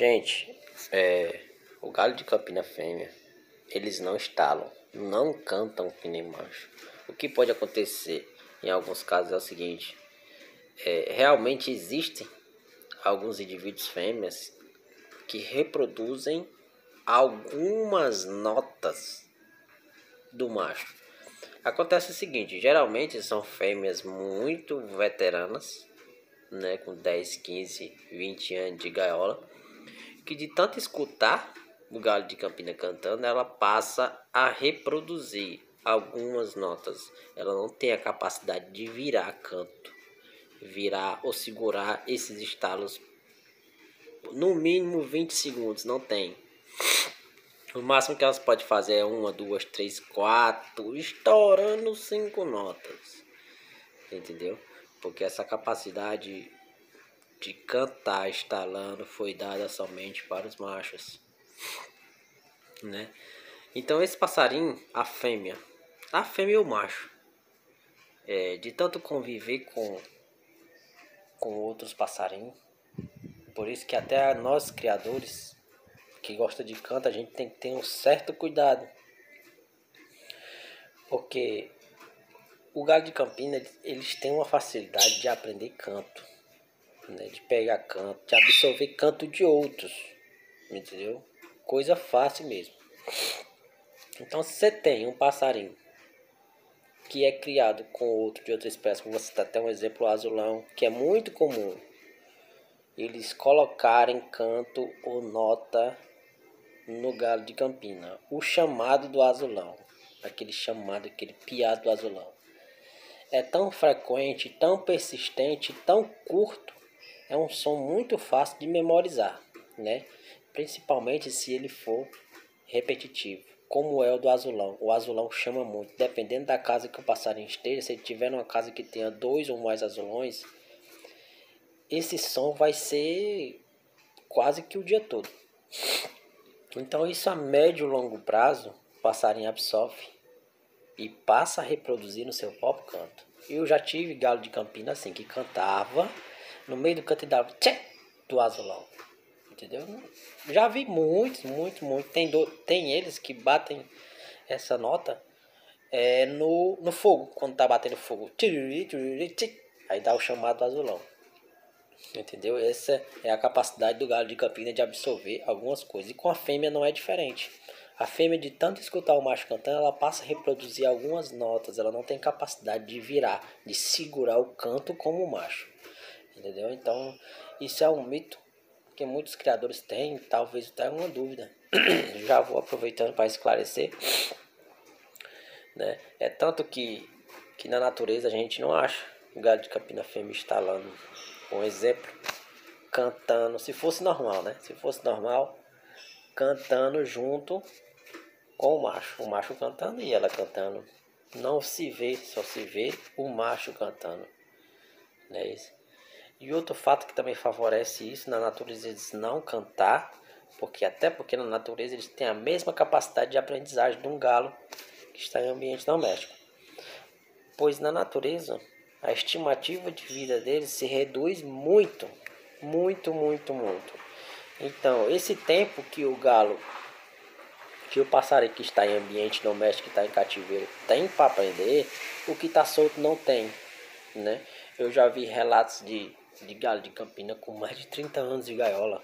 Gente, é, o galo de campina fêmea, eles não estalam, não cantam que nem macho. O que pode acontecer em alguns casos é o seguinte: é, realmente existem alguns indivíduos fêmeas que reproduzem algumas notas do macho. Acontece o seguinte, geralmente são fêmeas muito veteranas, né, com 10, 15, 20 anos de gaiola, que de tanto escutar o galo de Campina cantando, ela passa a reproduzir algumas notas. Ela não tem a capacidade de virar canto, virar ou segurar esses estalos no mínimo 20 segundos, não tem. O máximo que elas podem fazer é uma, duas, três, quatro, estourando cinco notas. Entendeu? Porque essa capacidade de cantar estalando foi dada somente para os machos, né? Então esse passarinho, a fêmea, a fêmea e o macho, é, de tanto conviver com com outros passarinhos, por isso que até nós criadores que gosta de canto, a gente tem que ter um certo cuidado, porque o galo de Campina eles têm uma facilidade de aprender canto né? De pegar canto, de absorver canto de outros, entendeu? Coisa fácil mesmo. Então, se você tem um passarinho que é criado com outro de outra espécie, como você está até um exemplo, azulão, que é muito comum, eles colocarem canto ou nota no galo de campina. O chamado do azulão, aquele chamado, aquele piado do azulão, é tão frequente, tão persistente, tão curto, é um som muito fácil de memorizar, né? Principalmente se ele for repetitivo, como é o do azulão. O azulão chama muito, dependendo da casa que o passarinho esteja. Se ele tiver numa casa que tenha dois ou mais azulões, esse som vai ser quase que o dia todo. Então isso a médio e longo prazo, o passarinho absorve e passa a reproduzir no seu próprio canto. Eu já tive galo de campina assim, que cantava no meio do canto e dava tchê, do azulão. Entendeu? Já vi muitos, muitos, muitos. Tem, do, tem eles que batem essa nota é, no, no fogo, quando tá batendo fogo. Aí dá o chamado azulão. Entendeu? Essa é a capacidade do galo de campina de absorver algumas coisas. E com a fêmea não é diferente. A fêmea, de tanto escutar o macho cantando, ela passa a reproduzir algumas notas. Ela não tem capacidade de virar, de segurar o canto como o macho. Entendeu? Então, isso é um mito que muitos criadores têm, talvez tenha uma dúvida. Já vou aproveitando para esclarecer. Né? É tanto que, que na natureza a gente não acha o gado de capina fêmea instalando. Um exemplo, cantando, se fosse normal, né? Se fosse normal, cantando junto com o macho. O macho cantando e ela cantando. Não se vê, só se vê o macho cantando. Não é isso? E outro fato que também favorece isso na natureza eles não cantar, porque até porque na natureza eles têm a mesma capacidade de aprendizagem de um galo que está em ambiente doméstico. Pois na natureza a estimativa de vida deles se reduz muito, muito, muito, muito. Então, esse tempo que o galo, que o passarinho que está em ambiente doméstico, que está em cativeiro, tem para aprender, o que está solto não tem, né? Eu já vi relatos de de galo de Campina com mais de 30 anos de gaiola.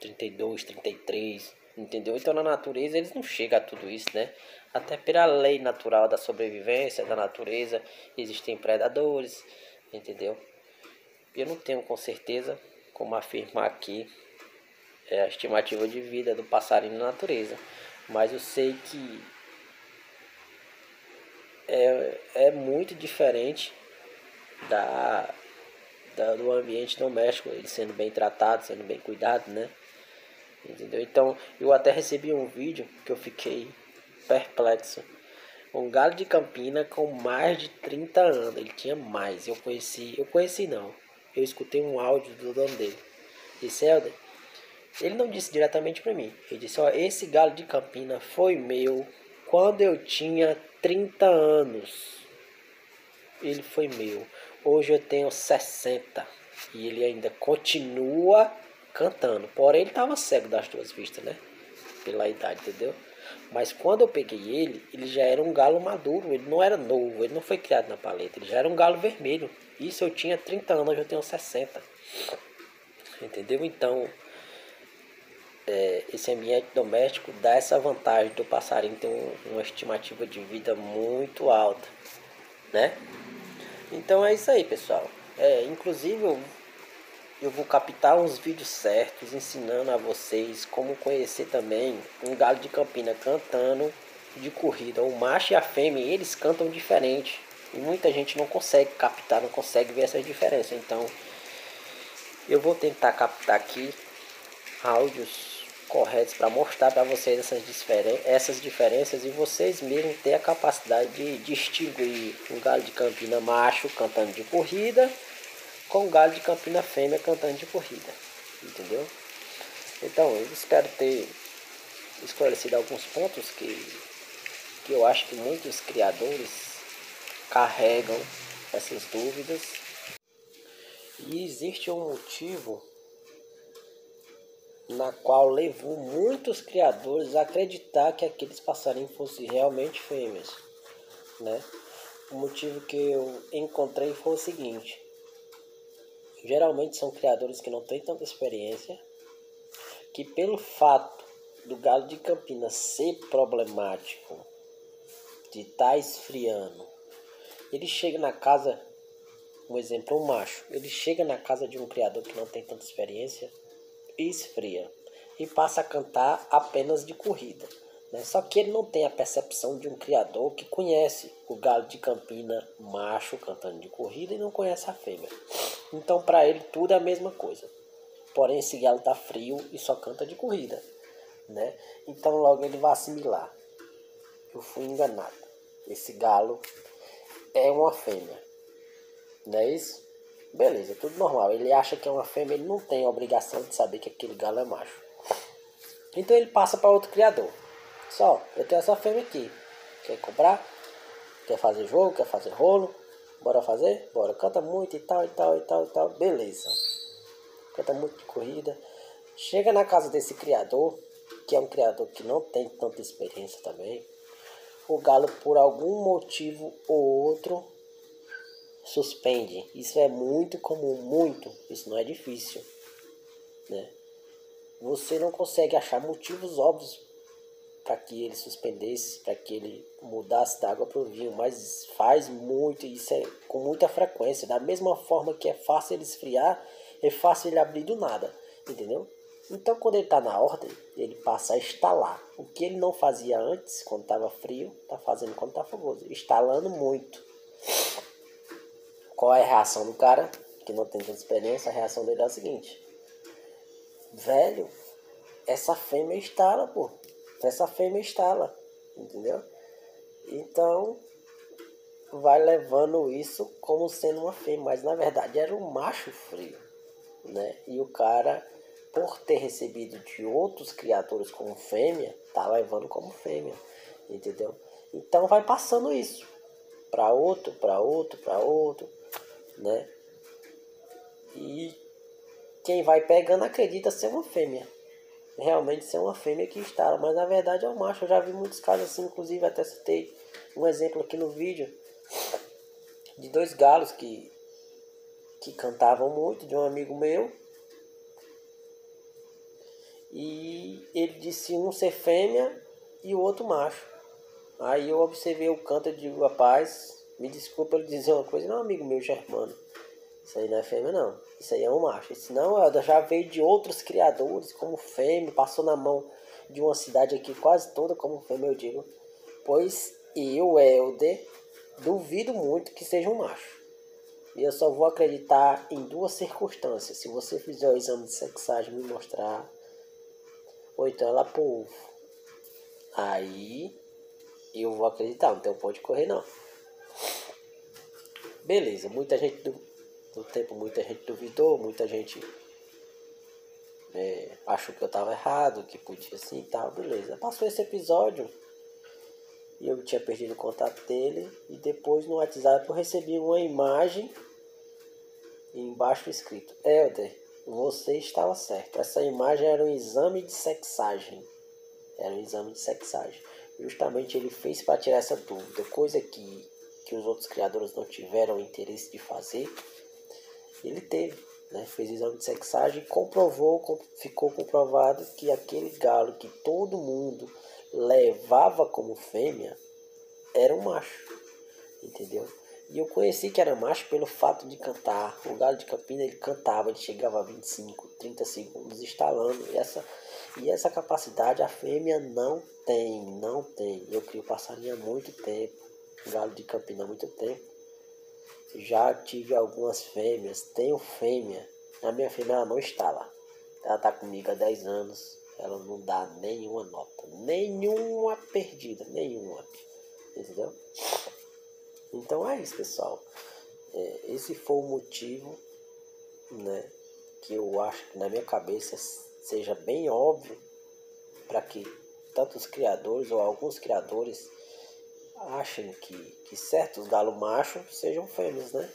32, 33, entendeu? Então na natureza eles não chegam a tudo isso, né? Até pela lei natural da sobrevivência da natureza existem predadores, entendeu? Eu não tenho com certeza como afirmar aqui é a estimativa de vida do passarinho na natureza, mas eu sei que é, é muito diferente da da, do ambiente doméstico, ele sendo bem tratado, sendo bem cuidado, né? Entendeu? Então, eu até recebi um vídeo que eu fiquei perplexo. Um galo de Campina com mais de 30 anos. Ele tinha mais. Eu conheci, eu conheci não. Eu escutei um áudio do dono dele. Disse, Helder, ele não disse diretamente para mim. Ele disse, ó, esse galo de Campina foi meu quando eu tinha 30 anos. Ele foi meu. Hoje eu tenho 60. E ele ainda continua cantando. Porém, ele estava cego das duas vistas, né? Pela idade, entendeu? Mas quando eu peguei ele, ele já era um galo maduro. Ele não era novo, ele não foi criado na paleta. Ele já era um galo vermelho. Isso eu tinha 30 anos, hoje eu tenho 60. Entendeu? Então, é, esse ambiente doméstico dá essa vantagem do passarinho ter um, uma estimativa de vida muito alta, né? Então é isso aí, pessoal. É, inclusive eu, eu vou captar uns vídeos certos ensinando a vocês como conhecer também um galo de campina cantando de corrida. O macho e a fêmea, eles cantam diferente. E muita gente não consegue captar, não consegue ver essas diferenças. Então, eu vou tentar captar aqui áudios corretos para mostrar para vocês essas, diferen essas diferenças e vocês mesmos ter a capacidade de distinguir um galo de campina macho cantando de corrida com um galo de campina fêmea cantando de corrida. Entendeu? Então, eu espero ter esclarecido alguns pontos que, que eu acho que muitos criadores carregam essas dúvidas. E existe um motivo na qual levou muitos criadores a acreditar que aqueles passarinhos fossem realmente fêmeas, né? O motivo que eu encontrei foi o seguinte: geralmente são criadores que não têm tanta experiência, que pelo fato do galo de Campinas ser problemático, de estar tá esfriando, ele chega na casa, um exemplo, um macho, ele chega na casa de um criador que não tem tanta experiência esfria e passa a cantar apenas de corrida. Né? Só que ele não tem a percepção de um criador que conhece o galo de Campina macho cantando de corrida e não conhece a fêmea. Então para ele tudo é a mesma coisa. Porém esse galo está frio e só canta de corrida. Né? Então logo ele vai assimilar. Eu fui enganado. Esse galo é uma fêmea. Não é isso? Beleza, tudo normal. Ele acha que é uma fêmea, ele não tem obrigação de saber que aquele galo é macho. Então ele passa para outro criador. Só, eu tenho essa fêmea aqui. Quer comprar? Quer fazer jogo? Quer fazer rolo? Bora fazer? Bora. Canta muito e tal, e tal, e tal, e tal. Beleza. Canta muito de corrida. Chega na casa desse criador, que é um criador que não tem tanta experiência também. O galo, por algum motivo ou outro, suspende. Isso é muito comum, muito. Isso não é difícil, né? Você não consegue achar motivos óbvios para que ele suspendesse, para que ele mudasse da água para o vinho, mas faz muito, isso é com muita frequência. Da mesma forma que é fácil ele esfriar, é fácil ele abrir do nada, entendeu? Então, quando ele está na ordem, ele passa a estalar. O que ele não fazia antes, quando estava frio, está fazendo quando está fogoso, estalando muito. Qual é a reação do cara que não tem tanta experiência? A reação dele é a seguinte: Velho, essa fêmea estala, pô. Essa fêmea estala, entendeu? Então, vai levando isso como sendo uma fêmea, mas na verdade era um macho frio, né? E o cara, por ter recebido de outros criadores como fêmea, tá levando como fêmea, entendeu? Então vai passando isso para outro, para outro, para outro né? E quem vai pegando acredita ser uma fêmea. Realmente ser uma fêmea que está, mas na verdade é um macho. Eu já vi muitos casos assim, inclusive até citei um exemplo aqui no vídeo de dois galos que, que cantavam muito, de um amigo meu. E ele disse um ser fêmea e o outro macho. Aí eu observei o canto de rapaz, me desculpa ele dizer uma coisa, não, amigo meu germano. Isso aí não é fêmea, não. Isso aí é um macho. Isso não, já veio de outros criadores, como fêmea, passou na mão de uma cidade aqui quase toda como fêmea, eu digo. Pois eu, Helder, duvido muito que seja um macho. E eu só vou acreditar em duas circunstâncias. Se você fizer o exame de sexagem e me mostrar, ou então ela é povo. Aí E eu vou acreditar, não tem ponto correr não. Beleza, muita gente do, do tempo, muita gente duvidou, muita gente é, achou que eu tava errado, que podia assim e tal, beleza. Passou esse episódio e eu tinha perdido o contato dele e depois no WhatsApp eu recebi uma imagem embaixo escrito Helder, você estava certo. Essa imagem era um exame de sexagem. Era um exame de sexagem. Justamente ele fez para tirar essa dúvida, coisa que, que os outros criadores não tiveram interesse de fazer. Ele teve, né? Fez exame de sexagem e comprovou, ficou comprovado que aquele galo que todo mundo levava como fêmea era um macho, entendeu? E eu conheci que era macho pelo fato de cantar. O galo de Campina ele cantava, ele chegava a 25, 30 segundos estalando. E essa, e essa capacidade a fêmea não tem, não tem. Eu crio passarinho há muito tempo, galo de Campina há muito tempo. Já tive algumas fêmeas, tenho fêmea. A minha fêmea ela não está lá. Ela está comigo há 10 anos. Ela não dá nenhuma nota, nenhuma perdida, nenhuma. Entendeu? Então é isso, pessoal. É, esse foi o motivo, né, que eu acho que na minha cabeça seja bem óbvio para que tantos criadores ou alguns criadores achem que, que certos galo machos sejam fêmeas, né?